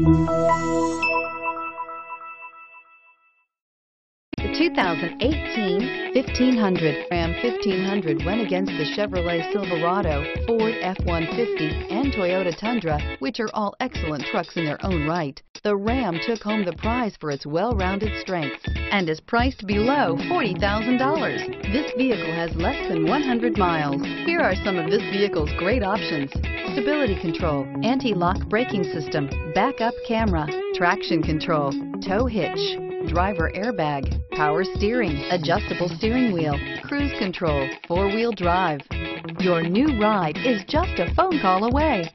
The 2018 1500 Ram 1500 went against the Chevrolet Silverado, Ford F-150, and Toyota Tundra, which are all excellent trucks in their own right. The Ram took home the prize for its well-rounded strengths and is priced below $40,000. This vehicle has less than 100 miles. Here are some of this vehicle's great options. Stability control, anti-lock braking system, backup camera, traction control, tow hitch, driver airbag, power steering, adjustable steering wheel, cruise control, four-wheel drive. Your new ride is just a phone call away.